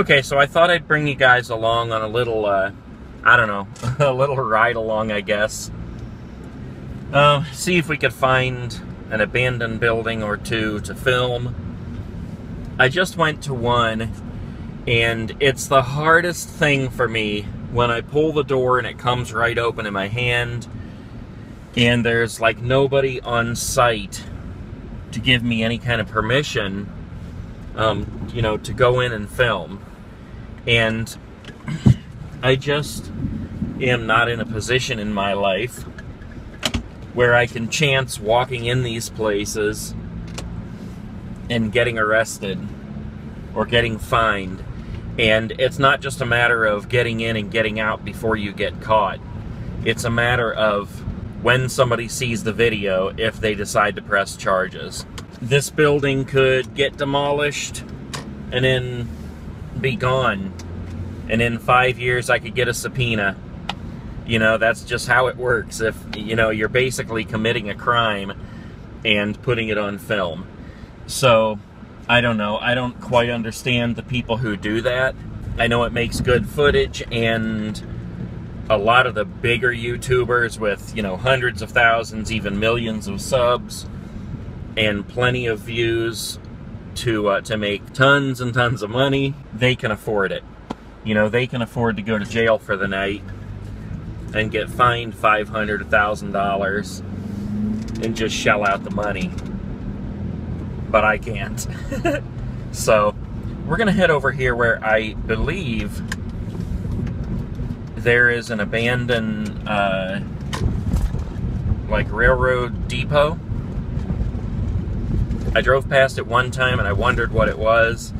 Okay, so I thought I'd bring you guys along on a little, uh, I don't know, a little ride along, I guess. Uh, see if we could find an abandoned building or two to film. I just went to one, and it's the hardest thing for me when I pull the door and it comes right open in my hand, and there's like nobody on site to give me any kind of permission, um, you know, to go in and film. And I just am not in a position in my life where I can chance walking in these places and getting arrested or getting fined. And it's not just a matter of getting in and getting out before you get caught. It's a matter of when somebody sees the video if they decide to press charges. This building could get demolished and then be gone. And in five years, I could get a subpoena. You know, that's just how it works. If, you know, you're basically committing a crime and putting it on film. So, I don't know. I don't quite understand the people who do that. I know it makes good footage and a lot of the bigger YouTubers with, you know, hundreds of thousands, even millions of subs and plenty of views to uh, to make tons and tons of money, they can afford it. You know, they can afford to go to jail for the night and get fined five hundred thousand dollars and just shell out the money. But I can't. so we're gonna head over here where I believe there is an abandoned uh, like railroad depot. I drove past it one time and I wondered what it was.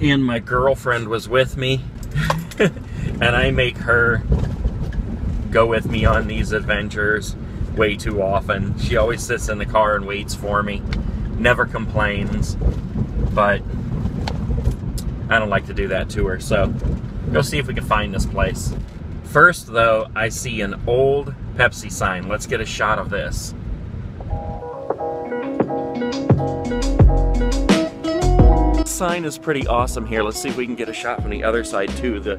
And my girlfriend was with me. and I make her go with me on these adventures way too often. She always sits in the car and waits for me. Never complains. But I don't like to do that to her. So go see if we can find this place. First, though, I see an old Pepsi sign. Let's get a shot of this. Sign is pretty awesome here. Let's see if we can get a shot from the other side too. The,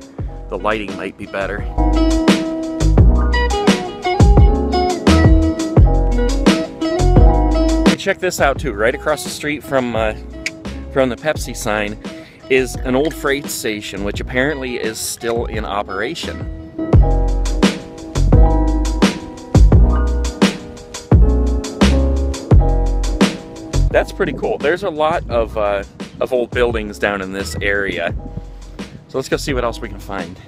the lighting might be better. Check this out too. Right across the street from, uh, from the Pepsi sign is an old freight station, which apparently is still in operation. That's pretty cool. There's a lot of uh, of old buildings down in this area. So let's go see what else we can find.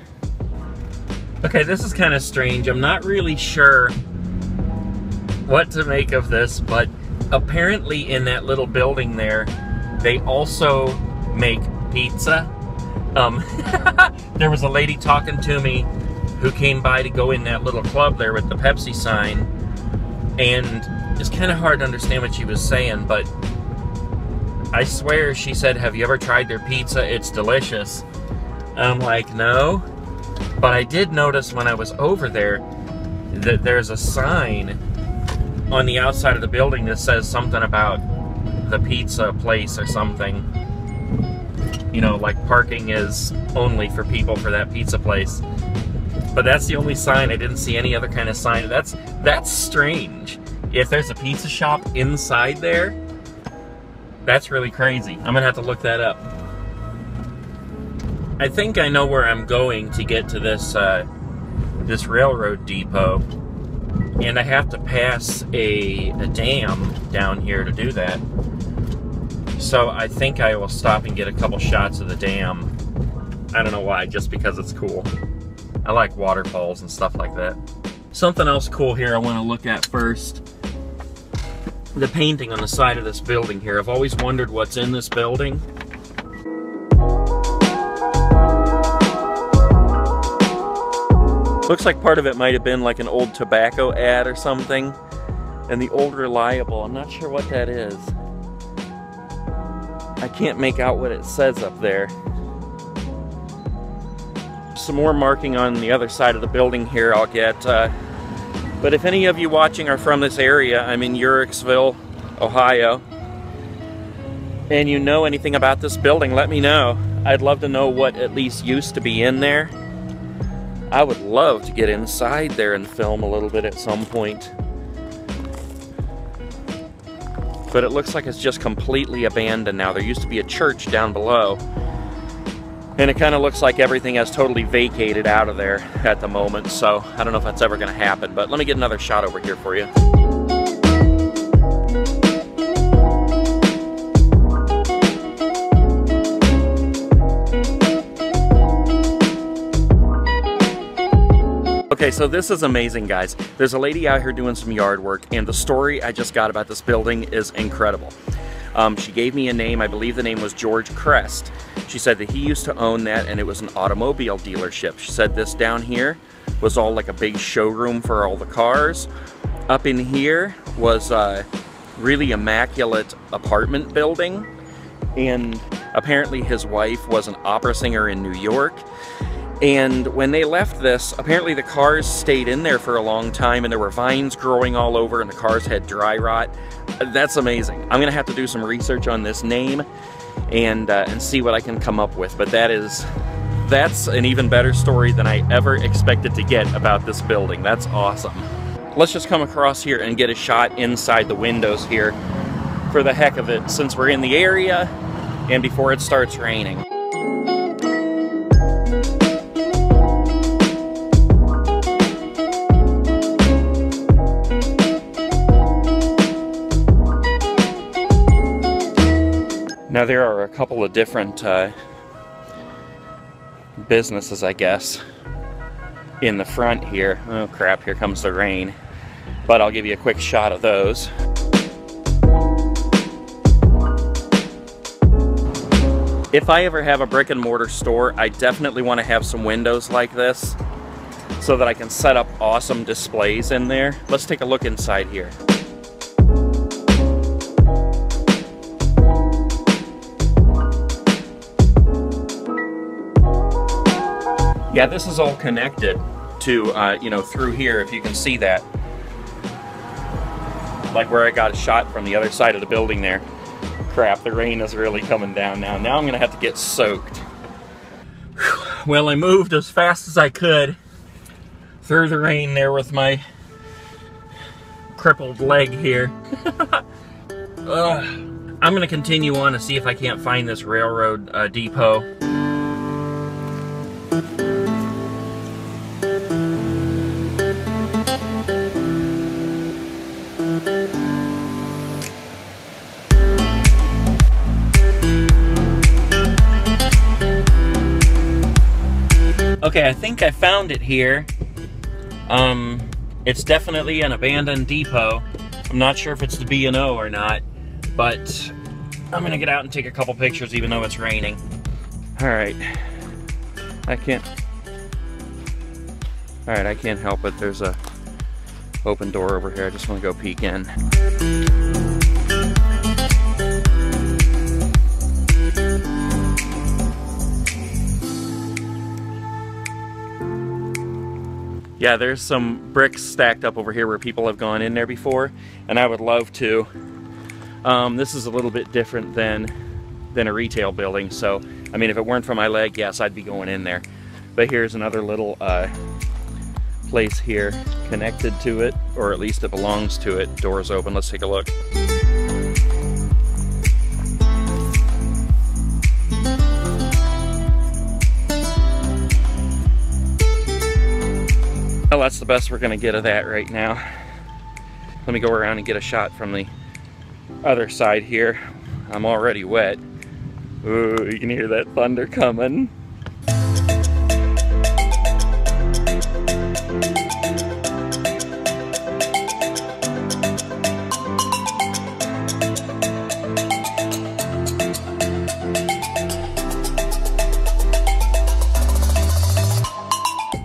Okay, this is kind of strange. I'm not really sure what to make of this, but apparently in that little building there, they also make pizza. Um, there was a lady talking to me who came by to go in that little club there with the Pepsi sign, and it's kind of hard to understand what she was saying, but I swear she said, Have you ever tried their pizza? It's delicious. I'm like, No. But I did notice when I was over there that there's a sign on the outside of the building that says something about the pizza place or something. You know, like parking is only for people for that pizza place. But that's the only sign. I didn't see any other kind of sign. That's that's strange. If there's a pizza shop inside there, that's really crazy. I'm gonna have to look that up. I think I know where I'm going to get to this uh, this railroad depot, and I have to pass a, a dam down here to do that. So I think I will stop and get a couple shots of the dam. I don't know why, just because it's cool. I like waterfalls and stuff like that. Something else cool here I want to look at first the painting on the side of this building here. I've always wondered what's in this building. Looks like part of it might have been like an old tobacco ad or something. And the old reliable, I'm not sure what that is. I can't make out what it says up there. Some more marking on the other side of the building here I'll get. Uh, but if any of you watching are from this area, I'm in Uhrichsville, Ohio, and you know anything about this building, let me know. I'd love to know what at least used to be in there. I would love to get inside there and film a little bit at some point. But it looks like it's just completely abandoned now. There used to be a church down below. And it kind of looks like everything has totally vacated out of there at the moment. So I don't know if that's ever going to happen. But let me get another shot over here for you. Okay, so this is amazing, guys. There's a lady out here doing some yard work, and the story I just got about this building is incredible. Um, she gave me a name, I believe the name was George Crest. She said that he used to own that and it was an automobile dealership. She said this down here was all like a big showroom for all the cars. Up in here was a really immaculate apartment building and apparently his wife was an opera singer in New York and when they left this, apparently the cars stayed in there for a long time and there were vines growing all over and the cars had dry rot. That's amazing. I'm gonna have to do some research on this name and, uh, and see what I can come up with. But that is, that's an even better story than I ever expected to get about this building. That's awesome. Let's just come across here and get a shot inside the windows here for the heck of it since we're in the area and before it starts raining. Now there are a couple of different uh, businesses, I guess, in the front here. Oh crap, here comes the rain. But I'll give you a quick shot of those. If I ever have a brick and mortar store, I definitely want to have some windows like this so that I can set up awesome displays in there. Let's take a look inside here. Yeah, this is all connected to, uh, you know, through here, if you can see that. Like where I got a shot from the other side of the building there. Crap, the rain is really coming down now. Now I'm to have to get soaked. Well, I moved as fast as I could through the rain there with my crippled leg here. I'm to continue on to see if I can't find this railroad uh, depot. Okay, I think I found it here. Um, it's definitely an abandoned depot. I'm not sure if it's the B&O or not, but I'm gonna get out and take a couple pictures even though it's raining. All right, I can't, all right, I can't help it. There's a open door over here. I just wanna go peek in. Yeah, there's some bricks stacked up over here where people have gone in there before, and I would love to. Um, this is a little bit different than than a retail building, so I mean, if it weren't for my leg, yes, I'd be going in there. But here's another little uh, place here connected to it, or at least it belongs to it. Doors open. Let's take a look. That's the best we're gonna get of that right now. Let me go around and get a shot from the other side here. I'm already wet. Ooh, you can hear that thunder coming.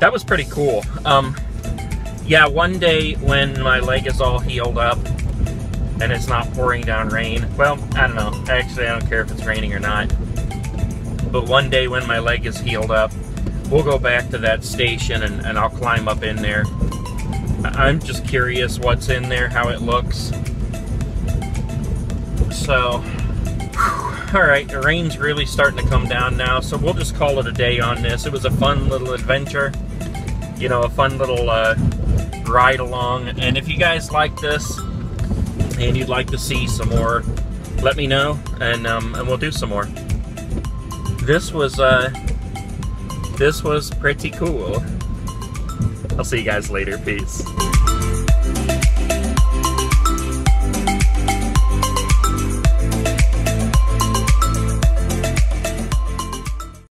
that was pretty cool. Um, yeah, one day when my leg is all healed up and it's not pouring down rain, well, I don't know. Actually, I don't care if it's raining or not. But one day when my leg is healed up, we'll go back to that station and, and I'll climb up in there. I'm just curious what's in there, how it looks. So, All right, the rain's really starting to come down now, so we'll just call it a day on this. It was a fun little adventure, you know, a fun little uh, ride along. And if you guys like this and you'd like to see some more, let me know, and um, and we'll do some more. This was uh, this was pretty cool. I'll see you guys later. Peace.